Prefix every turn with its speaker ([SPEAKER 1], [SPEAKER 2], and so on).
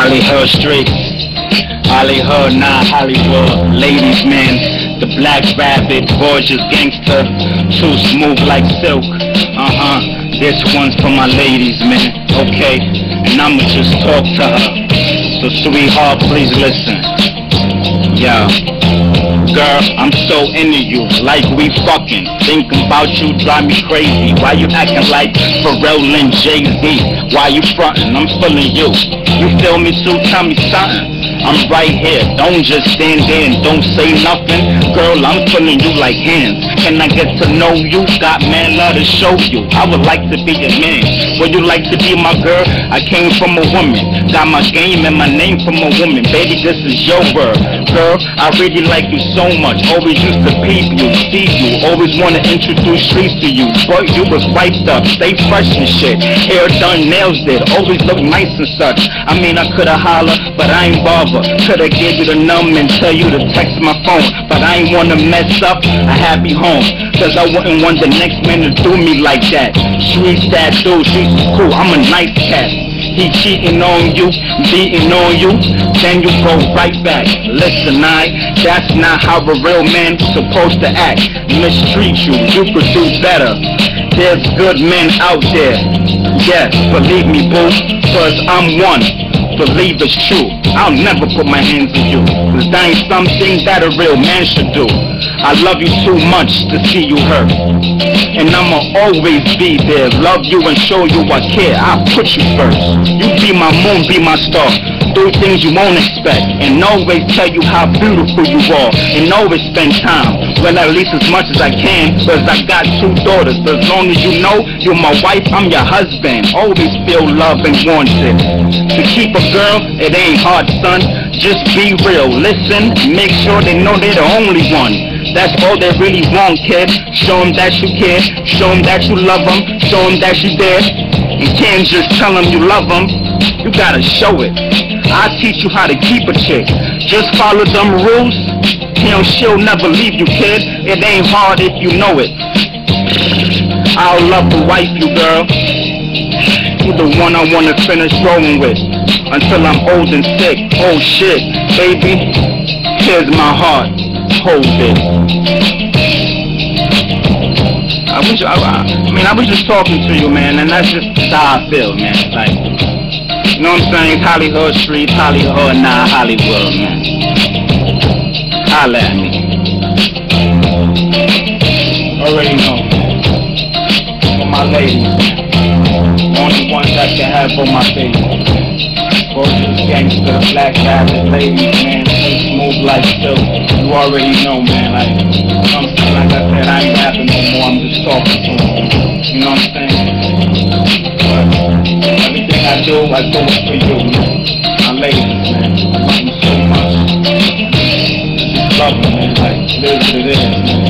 [SPEAKER 1] Hollywood streets, Hollywood, not Hollywood. Ladies, man, the black rabbit, gorgeous gangster, too smooth like silk. Uh huh. This one's for my ladies, man. Okay, and I'ma just talk to her. So, sweetheart, please listen. Yeah. Girl, I'm so into you, like we fucking. Thinking about you drive me crazy. Why you acting like Pharrell and Jay-Z? Why you frontin'? I'm feeling you. You feel me too? Tell me something. I'm right here. Don't just stand there and don't say nothing. Girl, I'm feeling you like hands. Can I get to know you? Got man love to show you. I would like to be your man. Would you like to be my girl? I came from a woman. Got my game and my name from a woman. Baby, this is your world. Girl, I really like you so much. Always used to peep you, see you. Always wanna introduce streets to you. But you was wiped up, stay fresh and shit. Hair done, nails did. Always look nice and such. I mean, I coulda holler, but I ain't bother. Coulda gave you the number and tell you to text my phone. But I ain't wanna mess up a happy home. Cause I wouldn't want the next man to do me like that. Streets that streets is cool. I'm a nice cat. He cheating on you, beating on you, then you go right back. Listen, I, that's not how a real man supposed to act. Mistreat you, you could do better. There's good men out there. Yes, believe me, boo, cause I'm one. Believe it's true. I'll never put my hands on you. Cause that ain't something that a real man should do. I love you too much to see you hurt. And I'ma always be there, love you and show you I care. I'll put you first. You be my moon, be my star. Do things you won't expect. And always tell you how beautiful you are. And always spend time. Well, at least as much as I can. Cause I got two daughters. But as long as you know you're my wife, I'm your husband. Always feel love and wanted. To keep a girl, it ain't hard, son. Just be real. Listen, make sure they know they're the only one. That's all they really want, kid. Show them that you care. Show them that you love them. Show them that you're there. You can't just tell them you love them. You gotta show it. I'll teach you how to keep a chick. Just follow them rules. and she'll never leave you, kid. It ain't hard if you know it. I'll love to wife you, girl. You're the one I wanna finish rolling with. Until I'm old and sick. Oh shit, baby. Here's my heart. Hold it. I was, I, I mean, I was just talking to you, man, and that's just how I feel, man. Like, you know what I'm saying? Hollywood Street, Hollywood, nah, Hollywood, man. Holla at me. Already know. For my ladies. Only ones I can have for my baby. Gorgeous gangster, black rabbit, ladies, man. Smooth like silk. You already know, man. Like, something like I said, I ain't everything I do, I it for you, man. My ladies, man. I love man. Like, it is what it is, man.